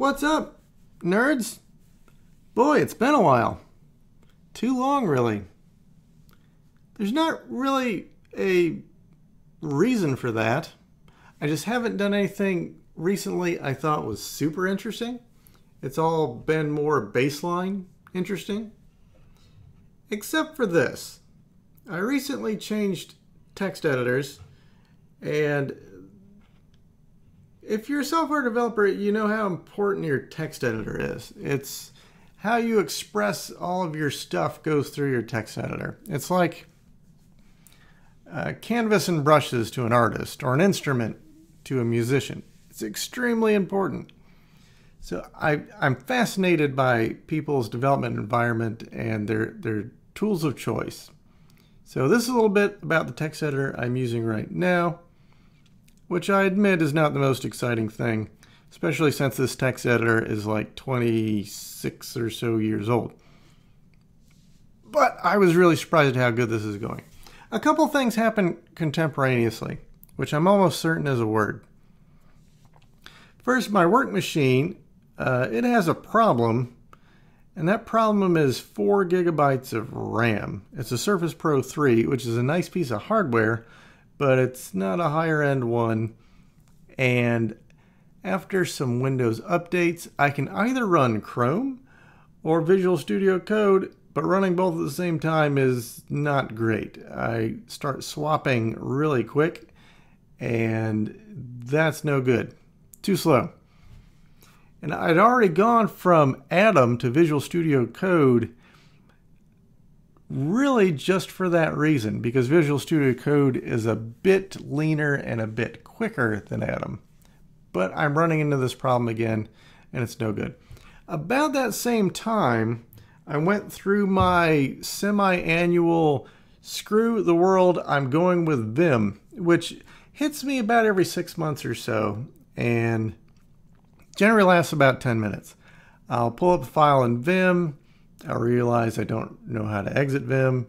What's up, nerds? Boy, it's been a while. Too long, really. There's not really a reason for that. I just haven't done anything recently I thought was super interesting. It's all been more baseline interesting. Except for this. I recently changed text editors, and if you're a software developer, you know how important your text editor is. It's how you express all of your stuff goes through your text editor. It's like uh, canvas and brushes to an artist or an instrument to a musician. It's extremely important. So I, I'm fascinated by people's development environment and their, their tools of choice. So this is a little bit about the text editor I'm using right now, which I admit is not the most exciting thing, especially since this text editor is like 26 or so years old. But I was really surprised at how good this is going. A couple things happen contemporaneously, which I'm almost certain is a word. First, my work machine, uh, it has a problem, and that problem is 4 gigabytes of RAM. It's a Surface Pro 3, which is a nice piece of hardware, but it's not a higher end one. And after some Windows updates, I can either run Chrome or Visual Studio Code but running both at the same time is not great. I start swapping really quick, and that's no good. Too slow. And I'd already gone from Atom to Visual Studio Code really just for that reason, because Visual Studio Code is a bit leaner and a bit quicker than Atom. But I'm running into this problem again, and it's no good. About that same time, I went through my semi annual screw the world, I'm going with Vim, which hits me about every six months or so and generally lasts about 10 minutes. I'll pull up a file in Vim. I'll realize I don't know how to exit Vim.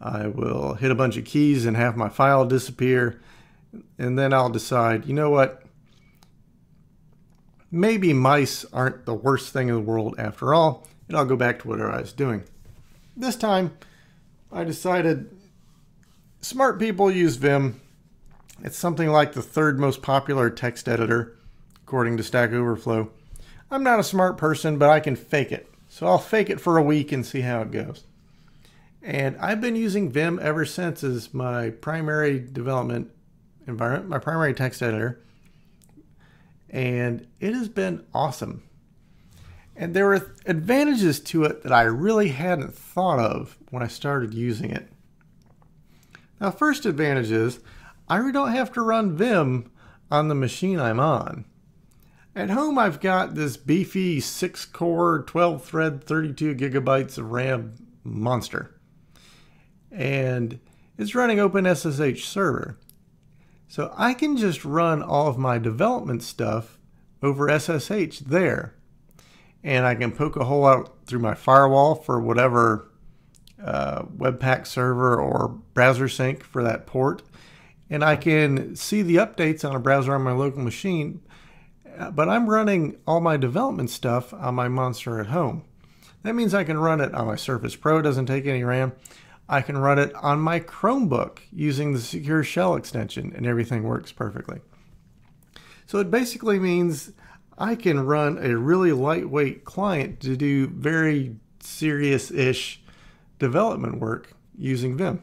I will hit a bunch of keys and have my file disappear. And then I'll decide, you know what? Maybe mice aren't the worst thing in the world after all and I'll go back to whatever I was doing. This time, I decided smart people use Vim. It's something like the third most popular text editor, according to Stack Overflow. I'm not a smart person, but I can fake it. So I'll fake it for a week and see how it goes. And I've been using Vim ever since as my primary development environment, my primary text editor. And it has been awesome. And there were advantages to it that I really hadn't thought of when I started using it. Now, first advantage is I don't have to run Vim on the machine I'm on. At home, I've got this beefy 6 core, 12 thread, 32 gigabytes of RAM monster. And it's running OpenSSH server. So I can just run all of my development stuff over SSH there and I can poke a hole out through my firewall for whatever uh, Webpack server or browser sync for that port. And I can see the updates on a browser on my local machine, but I'm running all my development stuff on my monster at home. That means I can run it on my Surface Pro, it doesn't take any RAM. I can run it on my Chromebook using the Secure Shell extension, and everything works perfectly. So it basically means I can run a really lightweight client to do very serious ish development work using Vim.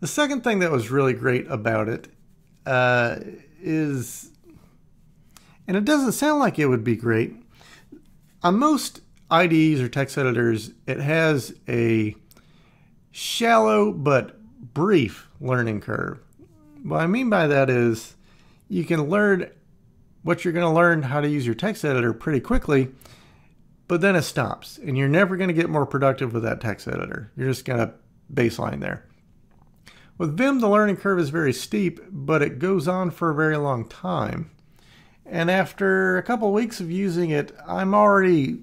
The second thing that was really great about it uh, is, and it doesn't sound like it would be great, on most IDEs or text editors, it has a shallow but brief learning curve. What I mean by that is you can learn what you're going to learn how to use your text editor pretty quickly, but then it stops and you're never going to get more productive with that text editor. You're just going to baseline there. With Vim, the learning curve is very steep, but it goes on for a very long time. And after a couple weeks of using it, I'm already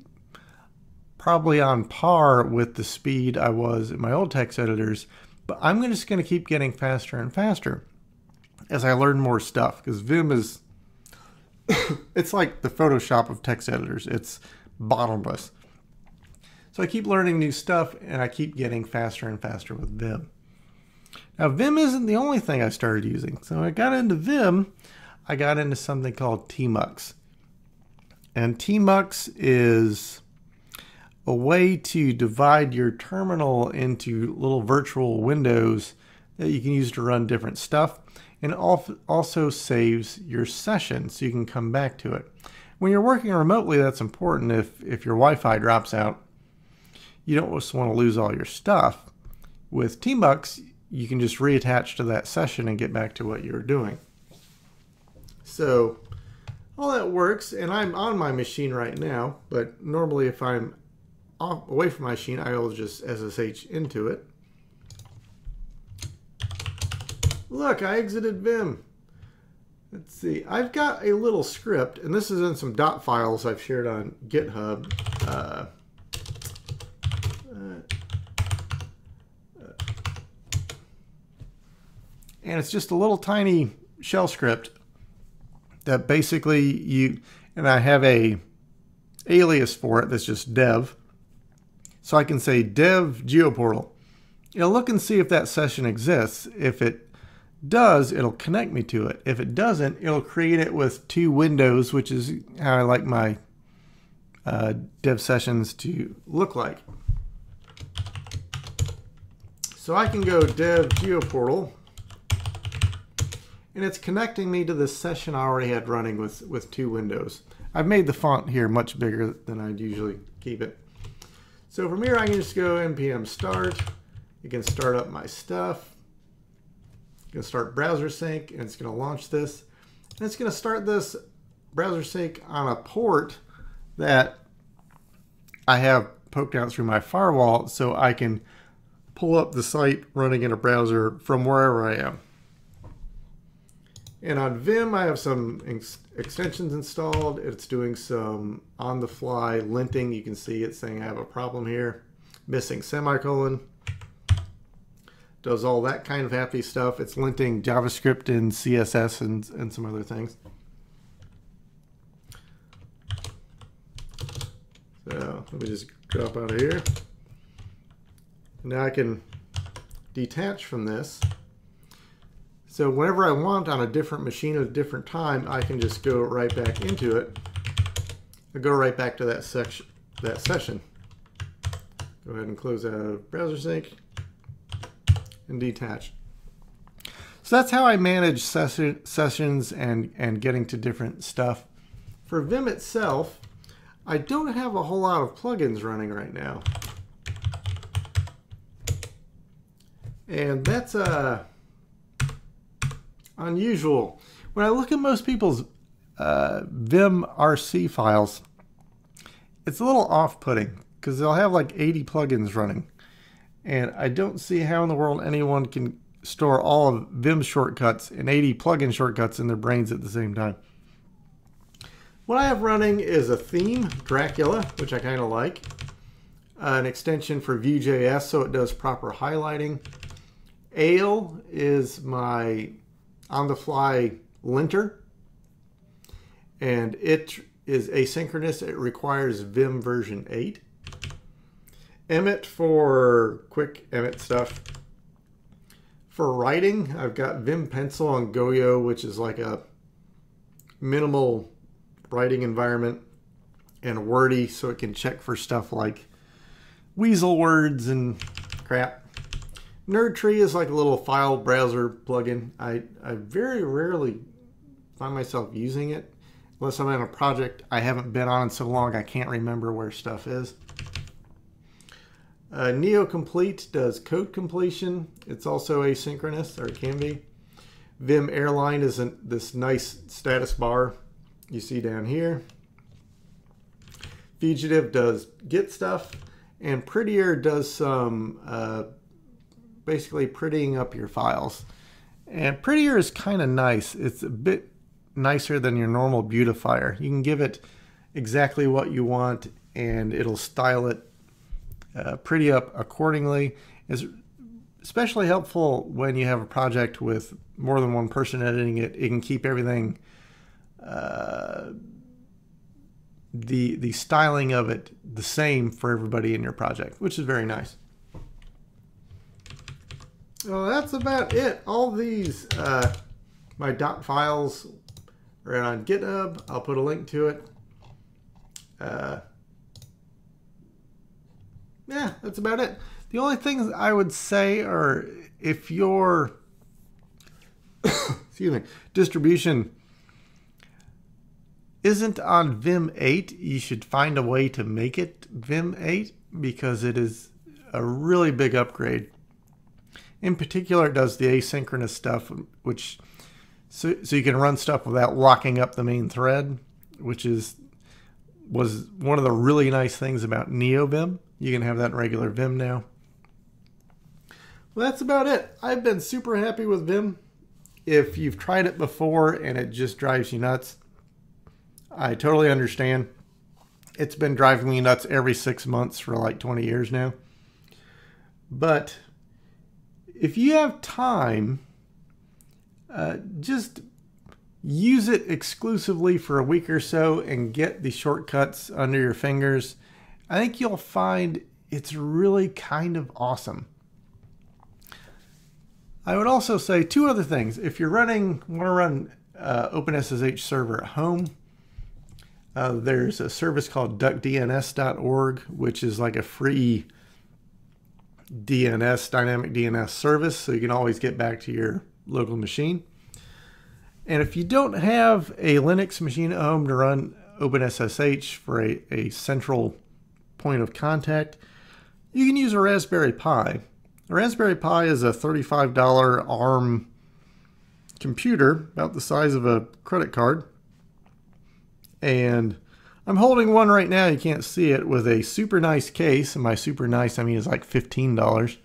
probably on par with the speed I was in my old text editors, but I'm just going to keep getting faster and faster as I learn more stuff because Vim is it's like the Photoshop of text editors. It's bottomless. So I keep learning new stuff and I keep getting faster and faster with Vim. Now, Vim isn't the only thing I started using. So I got into Vim, I got into something called Tmux. And Tmux is a way to divide your terminal into little virtual windows that you can use to run different stuff and also saves your session so you can come back to it. When you're working remotely, that's important if, if your Wi-Fi drops out. You don't just want to lose all your stuff. With Tmux, you can just reattach to that session and get back to what you're doing. So all that works, and I'm on my machine right now, but normally if I'm off, away from my machine, I will just SSH into it. Look, I exited Vim. Let's see. I've got a little script, and this is in some dot files I've shared on GitHub. Uh, uh, and it's just a little tiny shell script that basically you and I have a alias for it that's just dev. So I can say dev geoportal. It'll look and see if that session exists. If it does, it'll connect me to it. If it doesn't, it'll create it with two windows, which is how I like my uh, dev sessions to look like. So I can go dev geoportal and it's connecting me to the session I already had running with, with two windows. I've made the font here much bigger than I'd usually keep it. So from here I can just go npm start. You can start up my stuff. You can start browser sync and it's going to launch this. And it's going to start this browser sync on a port that I have poked out through my firewall so I can pull up the site running in a browser from wherever I am. And on Vim, I have some ex extensions installed. It's doing some on-the-fly linting. You can see it saying I have a problem here. Missing semicolon. Does all that kind of happy stuff. It's linting JavaScript and CSS and, and some other things. So let me just drop out of here. Now I can detach from this. So whenever I want on a different machine at a different time, I can just go right back into it. I go right back to that section, that session. Go ahead and close out browser sync and detach. So that's how I manage session, sessions and, and getting to different stuff. For Vim itself, I don't have a whole lot of plugins running right now. And that's a uh, unusual. When I look at most people's uh, Vim RC files, it's a little off-putting because they'll have like 80 plugins running. And I don't see how in the world anyone can store all of Vim shortcuts and 80 plugin shortcuts in their brains at the same time. What I have running is a theme, Dracula, which I kind of like. Uh, an extension for Vue.js so it does proper highlighting. Ale is my on the fly linter and it is asynchronous. It requires Vim version 8. Emmet for quick Emmet stuff. For writing, I've got Vim Pencil on Goyo, which is like a minimal writing environment and wordy so it can check for stuff like weasel words and crap. NerdTree is like a little file browser plugin. I, I very rarely find myself using it unless I'm in a project I haven't been on in so long I can't remember where stuff is. Uh, NeoComplete does code completion. It's also asynchronous, or it can be. Vim Airline is an, this nice status bar you see down here. Fugitive does Git stuff, and Prettier does some uh, basically prettying up your files. And prettier is kind of nice. It's a bit nicer than your normal beautifier. You can give it exactly what you want and it'll style it uh, pretty up accordingly. Is especially helpful when you have a project with more than one person editing it. It can keep everything uh, the the styling of it the same for everybody in your project, which is very nice. Well, that's about it. All these uh, my dot files are on GitHub. I'll put a link to it. Uh, yeah, that's about it. The only things I would say are if your excuse me distribution isn't on Vim 8, you should find a way to make it Vim 8 because it is a really big upgrade. In particular, it does the asynchronous stuff, which so, so you can run stuff without locking up the main thread, which is was one of the really nice things about NeoVim. You can have that in regular Vim now. Well, that's about it. I've been super happy with Vim. If you've tried it before and it just drives you nuts, I totally understand. It's been driving me nuts every six months for like 20 years now. But if you have time, uh, just use it exclusively for a week or so and get the shortcuts under your fingers. I think you'll find it's really kind of awesome. I would also say two other things. If you're running, want to run uh, OpenSSH server at home, uh, there's a service called duckdns.org, which is like a free DNS, dynamic DNS service, so you can always get back to your local machine. And if you don't have a Linux machine at home to run OpenSSH for a, a central point of contact, you can use a Raspberry Pi. A Raspberry Pi is a $35 ARM computer, about the size of a credit card. And I'm holding one right now, you can't see it, with a super nice case. And by super nice, I mean it's like $15.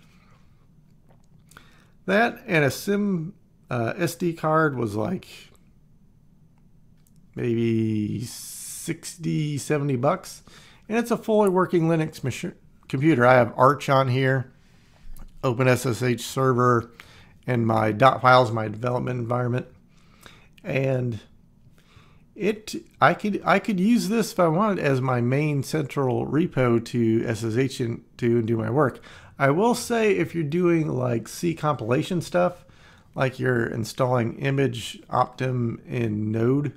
That and a SIM uh, SD card was like maybe 60, 70 bucks. And it's a fully working Linux machine, computer. I have Arch on here, OpenSSH server, and my dot files, my development environment. And it I could I could use this if I wanted as my main central repo to SSH into and do my work. I will say if you're doing like C compilation stuff, like you're installing image Optim in Node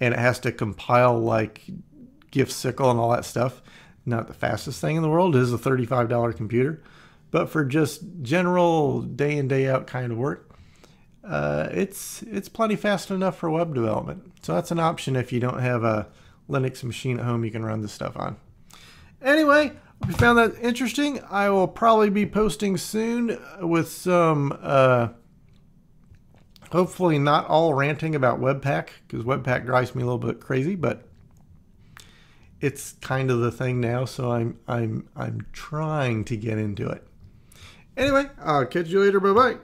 and it has to compile like gifsicle and all that stuff. Not the fastest thing in the world. It is a $35 computer. But for just general day in, day out kind of work, uh, it's it's plenty fast enough for web development. So that's an option if you don't have a Linux machine at home you can run this stuff on. Anyway, if you found that interesting, I will probably be posting soon with some, uh, hopefully not all ranting about Webpack, because Webpack drives me a little bit crazy, but it's kind of the thing now, so I'm I'm I'm trying to get into it. Anyway, I'll catch you later. Bye bye.